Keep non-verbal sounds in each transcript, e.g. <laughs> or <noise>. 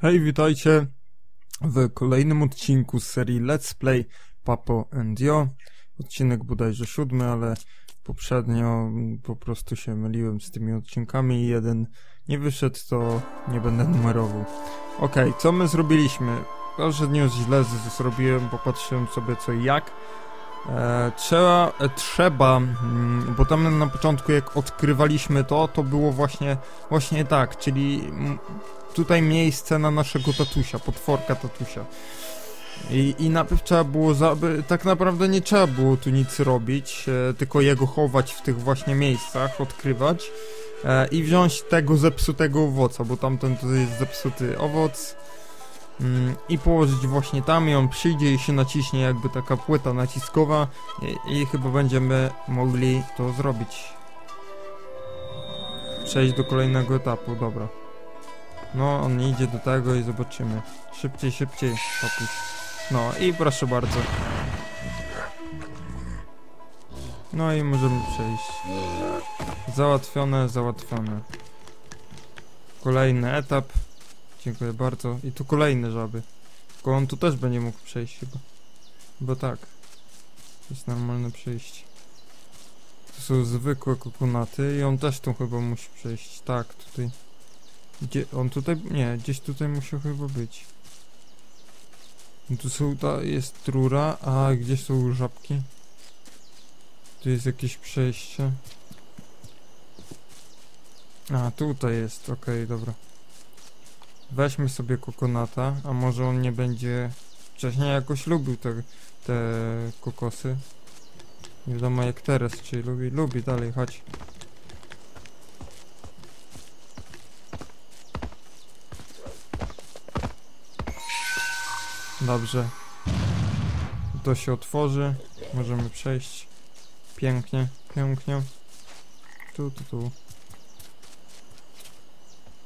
Hej, witajcie w kolejnym odcinku z serii Let's Play Papo and Yo. Odcinek bodajże siódmy, ale poprzednio po prostu się myliłem z tymi odcinkami i jeden nie wyszedł, to nie będę numerował. Okej, co my zrobiliśmy? Poprzednio źle zrobiłem, popatrzyłem sobie co i jak. E, trzeba, e, trzeba, mm, bo tam na początku jak odkrywaliśmy to, to było właśnie, właśnie tak, czyli mm, tutaj miejsce na naszego tatusia, potworka tatusia. I, i najpierw trzeba było, za, tak naprawdę nie trzeba było tu nic robić, e, tylko jego chować w tych właśnie miejscach, odkrywać e, i wziąć tego zepsutego owoca, bo tamten to jest zepsuty owoc mm, i położyć właśnie tam i on przyjdzie i się naciśnie jakby taka płyta naciskowa i, i chyba będziemy mogli to zrobić. Przejść do kolejnego etapu, dobra. No, on idzie do tego i zobaczymy. Szybciej, szybciej, papuś. No i proszę bardzo. No i możemy przejść. Załatwione, załatwione. Kolejny etap. Dziękuję bardzo. I tu kolejne żaby. Tylko on tu też będzie mógł przejść chyba. Bo tak. Jest normalne przejście. To są zwykłe kokonaty i on też tu chyba musi przejść. Tak, tutaj. Gdzie, on tutaj, nie, gdzieś tutaj musiał chyba być. Tu są, ta, jest rura, a gdzie są żabki? Tu jest jakieś przejście. A, tutaj jest, okej, dobra. Weźmy sobie kokonata, a może on nie będzie... Wcześniej jakoś lubił te, te kokosy. Nie wiadomo jak teraz, czy lubi, lubi dalej, chodź. Dobrze. To się otworzy. Możemy przejść. Pięknie, pięknie. Tu, tu, tu.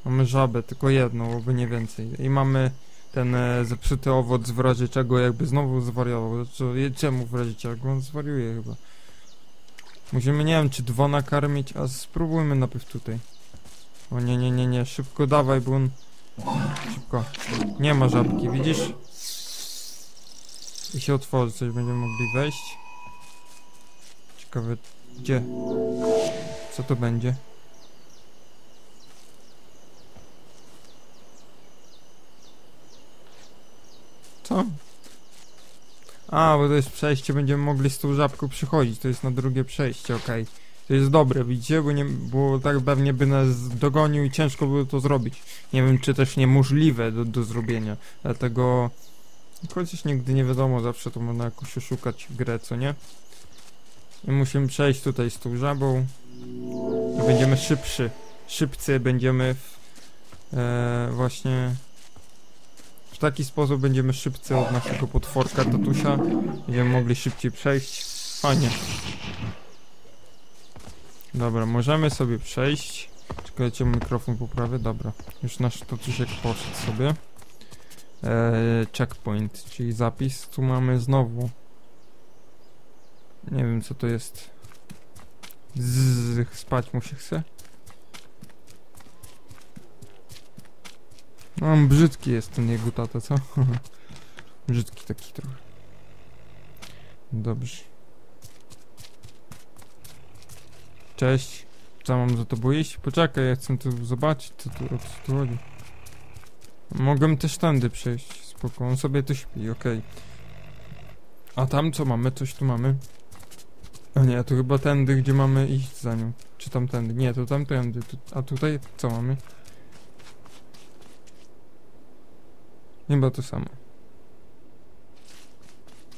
Mamy żabę, tylko jedną, oby nie więcej. I mamy ten e, zepsuty owoc w razie czego jakby znowu zwariował. Znaczy, czemu w razie czego? On zwariuje chyba. Musimy, nie wiem, czy dwa nakarmić, a spróbujmy najpierw tutaj. O nie, nie, nie, nie, szybko dawaj, bo on... Szybko. Nie ma żabki, widzisz? I się otworzy, coś będziemy mogli wejść. Ciekawe, gdzie? Co to będzie? Co? A, bo to jest przejście, będziemy mogli z tą żabką przychodzić, to jest na drugie przejście, okej. To jest dobre, widzicie, bo, nie, bo tak pewnie by nas dogonił i ciężko było to zrobić. Nie wiem, czy też niemożliwe do, do zrobienia, dlatego... Chociaż nigdy nie wiadomo, zawsze to można jakoś oszukać grę, co nie? I musimy przejść tutaj z tą żabą. I będziemy szybszy. Szybcy będziemy w, e, właśnie... W taki sposób będziemy szybcy od naszego potworka tatusia. Będziemy mogli szybciej przejść. Fajnie. Dobra, możemy sobie przejść. Czekajcie, mikrofon poprawię. Dobra. Już nasz tatusiek poszedł sobie. Eee, checkpoint, czyli zapis. Tu mamy znowu. Nie wiem co to jest. Zzz, spać mu się chce. No, brzydki jest ten jego tata, co? <laughs> brzydki taki trochę. Dobrze. Cześć. Co mam za tobą iść? Poczekaj, ja chcę tu zobaczyć, co tu, o co tu chodzi. Mogę też tędy przejść, spoko, on sobie tu śpi, okej. A tam co mamy? Coś tu mamy? A nie, to chyba tędy, gdzie mamy iść za nią. Czy tamtędy? Nie, to tamtędy. Tu, a tutaj co mamy? Chyba to samo.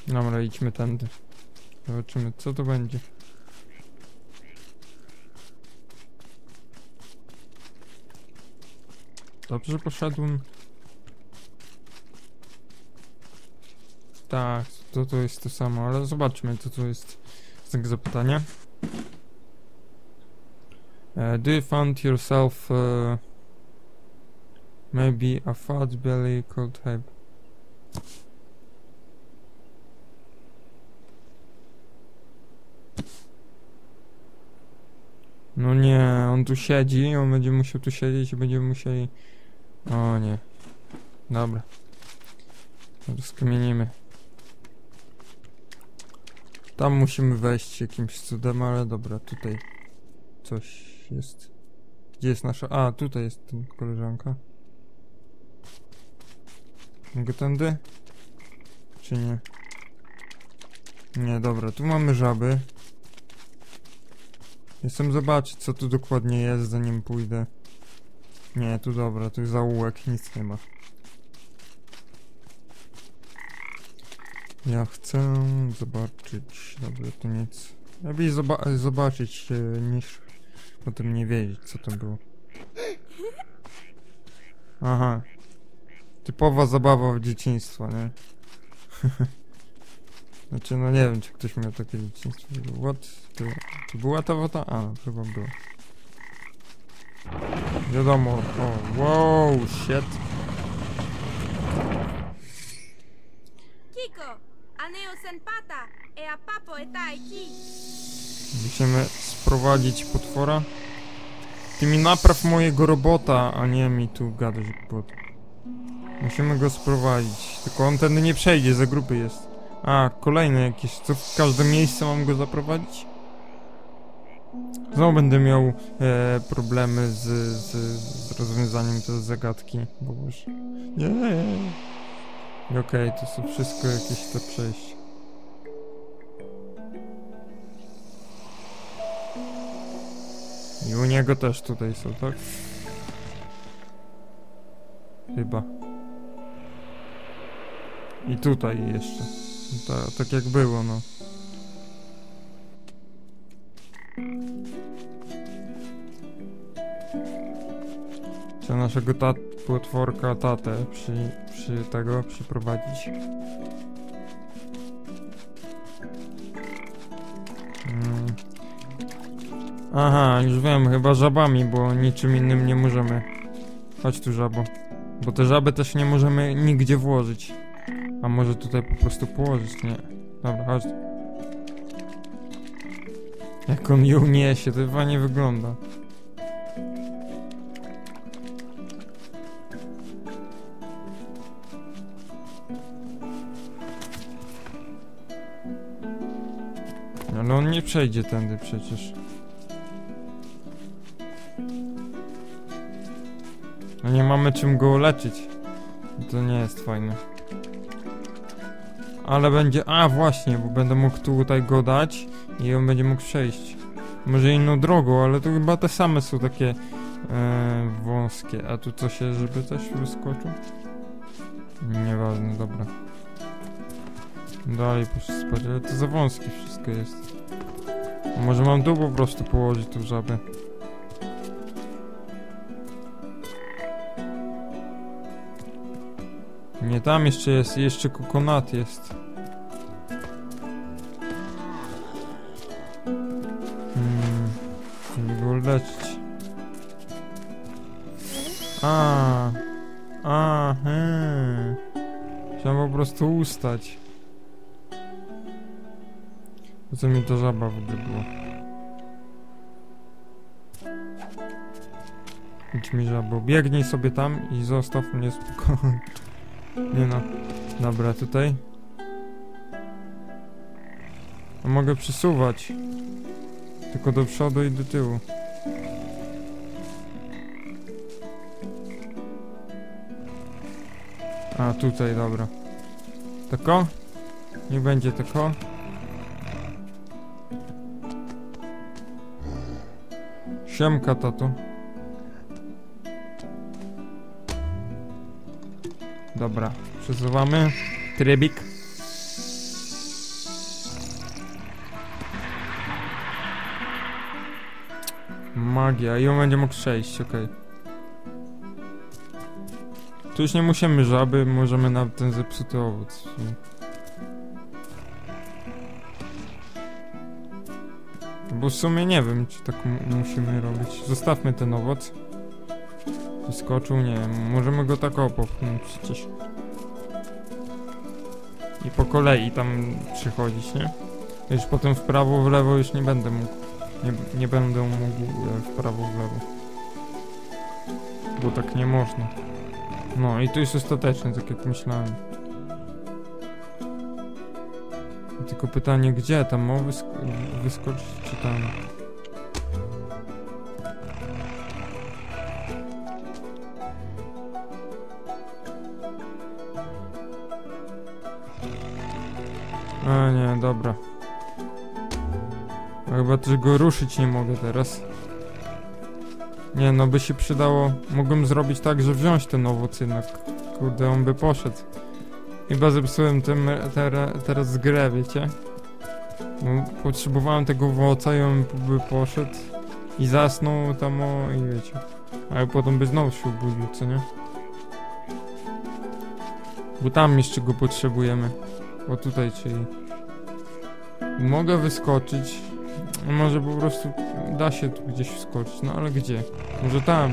Dobra, idźmy tędy. Zobaczymy, co to będzie. Dobrze poszedłem. Tak, to to jest to samo, ale zobaczmy, co to jest znak zapytania. Uh, do you find yourself uh, maybe a fat belly could have No nie, on tu siedzi, on będzie musiał tu siedzieć i będziemy musieli... O nie. Dobra. Rozkamienimy. Tam musimy wejść jakimś cudem, ale dobra, tutaj coś jest. Gdzie jest nasza... A, tutaj jest ten koleżanka. Mogę tędy? Czy nie? Nie, dobra, tu mamy żaby. Jestem zobaczyć, co tu dokładnie jest, zanim pójdę. Nie, tu dobra, tu zaułek, nic nie ma. Ja chcę zobaczyć. Dobra, to nic. Lepiej zoba zobaczyć e, niż potem nie wiedzieć, co to było. Aha. Typowa zabawa w dzieciństwo, nie? <laughs> znaczy, no nie wiem, czy ktoś miał takie dzieciństwo. What? To, to była ta wota? A, no, chyba była. Wiadomo. O, wow, shit. Kiko, Musimy sprowadzić potwora. Ty mi napraw mojego robota, a nie mi tu gadać głupot. Musimy go sprowadzić. Tylko on tędy nie przejdzie, za grupy jest. A, kolejny jakiś. Co w każde miejsce mam go zaprowadzić? Znowu będę miał e, problemy z, z, z rozwiązaniem tej zagadki. Bo już... Nie. Okej, to są wszystko jakieś te przejścia. I u niego też tutaj są, tak? Chyba. I tutaj jeszcze. Ta, tak jak było, no. Trzeba naszego tat potworka tatę przy, przy tego przyprowadzić. Mm. Aha, już wiem, chyba żabami, bo niczym innym nie możemy. Chodź tu żabo. Bo te żaby też nie możemy nigdzie włożyć. A może tutaj po prostu położyć, nie? Dobra, chodź. Jak on ją niesie, to chyba nie wygląda. Ale on nie przejdzie tędy przecież. No nie mamy czym go leczyć. To nie jest fajne. Ale będzie... A właśnie, bo będę mógł tutaj go dać i on będzie mógł przejść. Może inną drogą, ale to chyba te same są takie e, wąskie. A tu coś jest, żeby też wyskoczył? Nieważne, dobra. Dalej proszę spać, ale to za wąskie wszystko jest. Może mam tu po prostu położyć tą żabę. Nie, tam jeszcze jest, jeszcze kokonat jest. Hmm, go leczyć. A, a, he. Trzeba po prostu ustać. Mi to żaba w ogóle była? Idź mi żabo, biegnij sobie tam i zostaw mnie spokojnie. Nie no. Dobra, tutaj. A mogę przesuwać. Tylko do przodu i do tyłu. A, tutaj, dobra. Tako? Nie będzie tako. Siemka, tato. Dobra, przesuwamy. Trybik. Magia, i on będzie mógł przejść, okej. Tu już nie musimy żaby, możemy na ten zepsuty owoc. Bo w sumie nie wiem, czy tak mu- musimy robić. Zostawmy ten owoc. Wyskoczył, nie wiem, możemy go tak o popchnąć przecież. I po kolei tam przychodzić, nie? Już potem w prawo, w lewo już nie będę mógł. Nie, nie będę mógł e, w prawo, w lewo. Bo tak nie można. No i to jest ostateczne, tak jak myślałem. Tylko pytanie, gdzie? Tam ma wysk wyskoczyć, czy tam? A nie, dobra. Chyba też go ruszyć nie mogę teraz. Nie, no by się przydało. Mogłem zrobić tak, że wziąć ten owocynek. Kurde, on by poszedł. Chyba zepsułem tym, ter, teraz grę, wiecie? Potrzebowałem tego owoca i on by poszedł. I zasnął tam o i wiecie. Ale potem by znowu się obudził, co nie? Bo tam jeszcze go potrzebujemy. O tutaj, czyli... Mogę wyskoczyć. Może po prostu da się tu gdzieś wskoczyć, no ale gdzie? Może tam.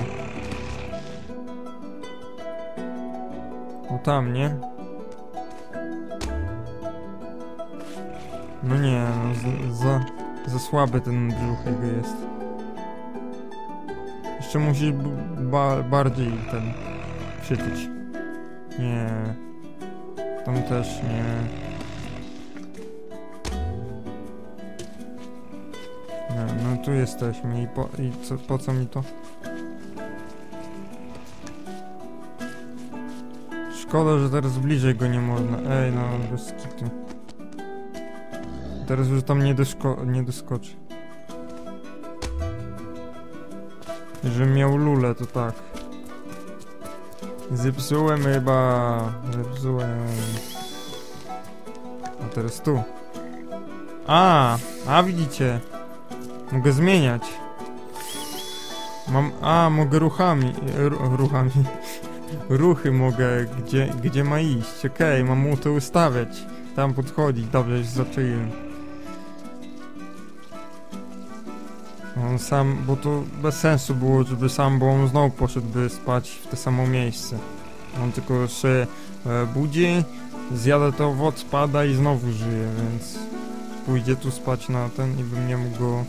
O tam, nie? No nie, no za, za, za słaby ten brzuch jego jest. Jeszcze musisz b- ba, bardziej ten przytyć. Nie. Tam też nie. Nie, no tu jesteśmy i po, i co, po co mi to? Szkoda, że teraz bliżej go nie można. Ej, no bez kitu. Teraz już tam nie, doszko nie doskoczy. Miał lulę, to tak. Zepsułem chyba. Zepsułem. A teraz tu. A, a widzicie. Mogę zmieniać. Mam. A, mogę ruchami. Ru, ruchami. <laughs> Ruchy mogę, gdzie, gdzie ma iść. Okej, mam mu to ustawiać. Tam podchodzić. Dobrze, już zacząłem. On sam, bo to bez sensu było, żeby sam, bo on znowu poszedłby spać w to samo miejsce. On tylko się e, budzi, zjada to owoc, pada i znowu żyje, więc pójdzie tu spać na ten i bym nie mógł go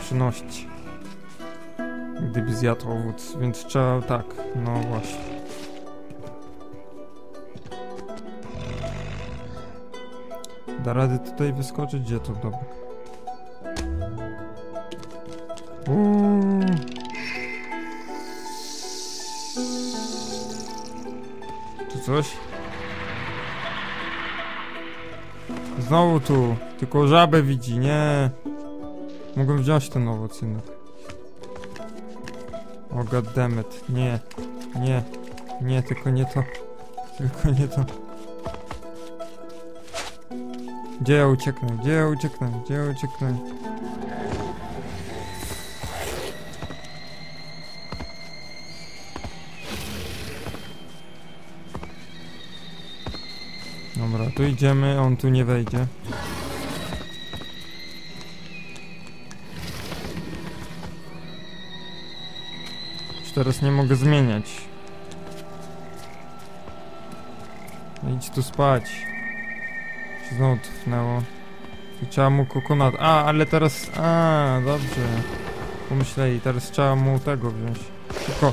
przynosić. Gdyby zjadł owoc, więc trzeba tak, no właśnie. Da rady tutaj wyskoczyć? Gdzie to? Dobra. Uuu. Tu coś? Znowu tu. Tylko żabę widzi, nie. Mogę wziąć ten owocynek. O goddammit. Nie. Nie. Nie, tylko nie to. Tylko nie to. Gdzie ja ucieknę? Gdzie ja ucieknę? Gdzie ja ucieknę? Dobra, tu idziemy, on tu nie wejdzie. Już teraz nie mogę zmieniać. Idź tu spać. Się Znowu. Tu Trzeba mu kokonat. A, ale teraz. A, dobrze. Pomyśleli, teraz trzeba mu tego wziąć. Szybko.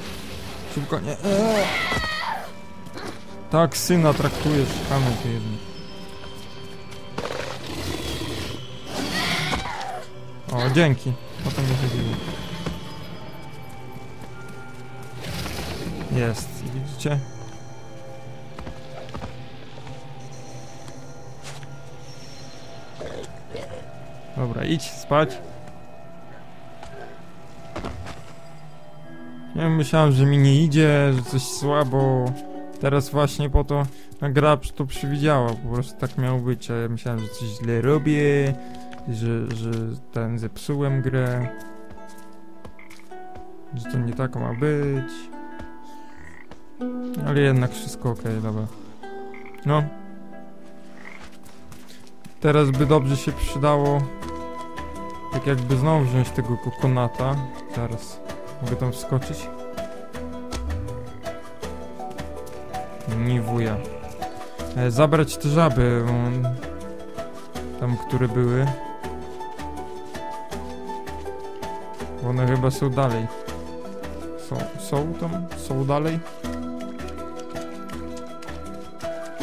Szybko, nie. Eee. Tak syna traktujesz, chamy ty jeden. O, dzięki. O to mi chodziło. Jest, widzicie? Dobra, idź spać. Wiem, myślałem, że mi nie idzie, że coś słabo. Teraz właśnie po to gra to przewidziała, po prostu tak miało być, a ja myślałem, że coś źle robię, że, że ten zepsułem grę, że to nie tak ma być. Ale jednak wszystko ok, dobra. No. Teraz by dobrze się przydało tak jakby znowu wziąć tego kokonata. Teraz mogę tam wskoczyć. Nie wuja. E, zabrać te żaby, on, tam, które były. Bo one chyba są dalej. Są, są tam? Są dalej?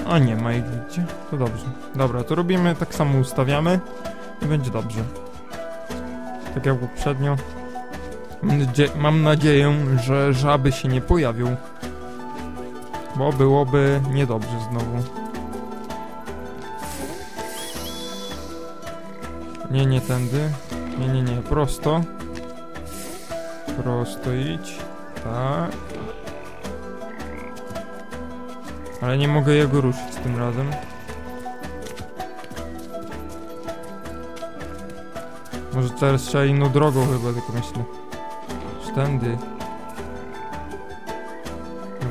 A nie ma ich, widzicie? To dobrze. Dobra, to robimy, tak samo ustawiamy i będzie dobrze. Tak jak poprzednio. Mam nadzieję, że żaby się nie pojawią. Bo byłoby niedobrze znowu. Nie, nie tędy. Nie, nie, nie, prosto. Prosto idź. Tak. Ale nie mogę jego ruszyć tym razem. Może teraz trzeba inną drogą chyba, tylko myślę. Sztędy.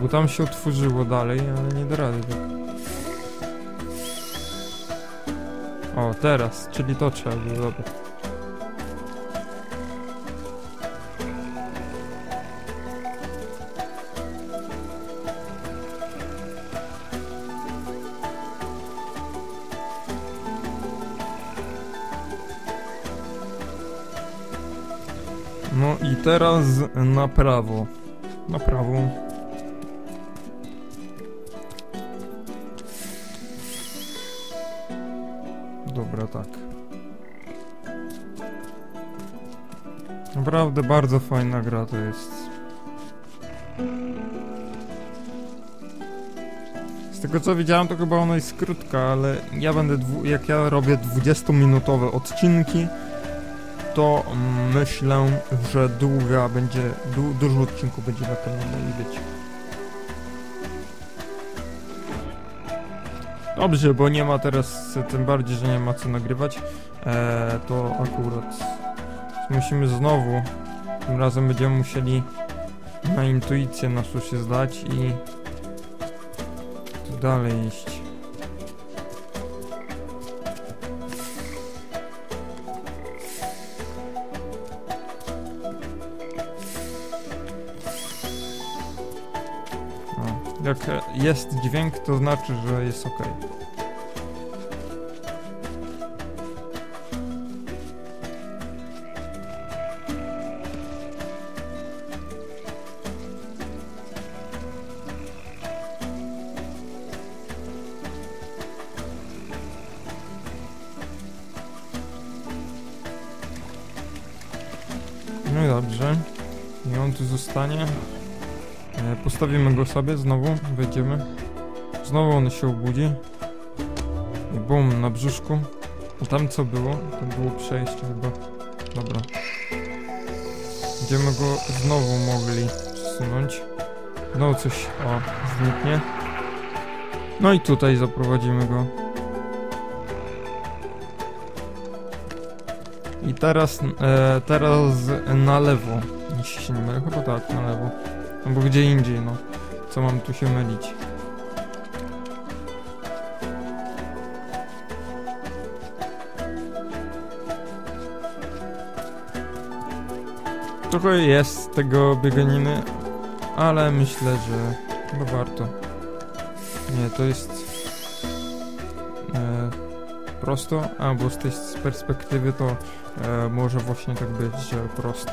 Bo tam się otworzyło dalej, ale nie da rady. Tak. O, teraz, czyli to trzeba było, dobra. No i teraz na prawo. Na prawo. Naprawdę bardzo fajna gra to jest. Z tego co widziałem, to chyba ona jest krótka, ale ja będę, jak ja robię 20-minutowe odcinki, to myślę, że długa będzie, du, dużo odcinków będzie na kanale i być. Dobrze, bo nie ma teraz, tym bardziej, że nie ma co nagrywać, e, to akurat musimy znowu, tym razem będziemy musieli na intuicję naszą się zdać i tu dalej iść. Jak jest dźwięk, to znaczy, że jest ok. Postawimy go sobie znowu, wejdziemy. Znowu on się obudzi. I bum, na brzuszku. A tam co było? To było przejście chyba. Dobra. Będziemy go znowu mogli przesunąć. Znowu coś, o, zniknie. No i tutaj zaprowadzimy go. I teraz, e, teraz na lewo. Jeśli się nie mylę, chyba tak, na lewo. Albo gdzie indziej, no. Co mam tu się mylić? Trochę jest tego bieganiny, ale myślę, że chyba warto. Nie, to jest e, prosto, albo z tej perspektywy to e, może właśnie tak być, że prosto.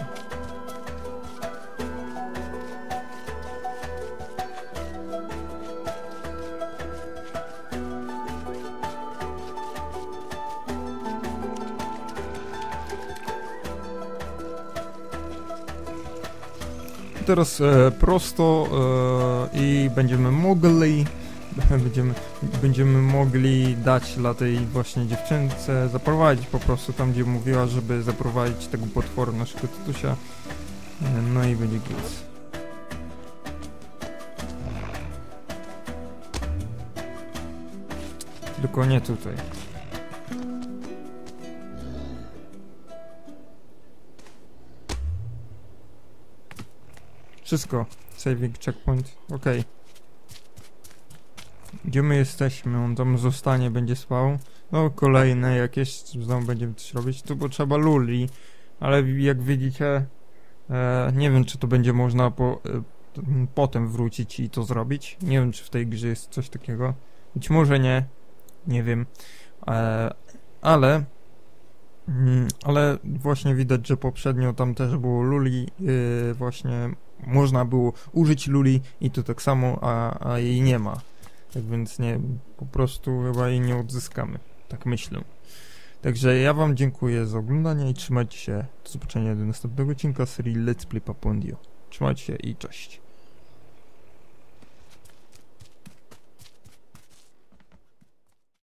Teraz e, prosto e, i będziemy mogli <laughs> będziemy, będziemy mogli dać dla tej właśnie dziewczynce zaprowadzić po prostu tam, gdzie mówiła, żeby zaprowadzić tego potworu naszego tatusia. E, No i będzie git. Tylko nie tutaj. Wszystko. Saving checkpoint. Okej. Gdzie my jesteśmy? On tam zostanie, będzie spał. No, kolejne jakieś, znowu będziemy coś robić. Tu potrzeba luli, ale jak widzicie, e, nie wiem, czy to będzie można po, e, potem wrócić i to zrobić. Nie wiem, czy w tej grze jest coś takiego. Być może nie, nie wiem. E, ale, mm, ale właśnie widać, że poprzednio tam też było luli, e, właśnie można było użyć luli i tu tak samo, a, a jej nie ma. Tak więc nie, po prostu chyba jej nie odzyskamy. Tak myślę. Także ja wam dziękuję za oglądanie i trzymajcie się. Do zobaczenia do następnego odcinka serii Let's Play Papondio. Trzymajcie się i cześć.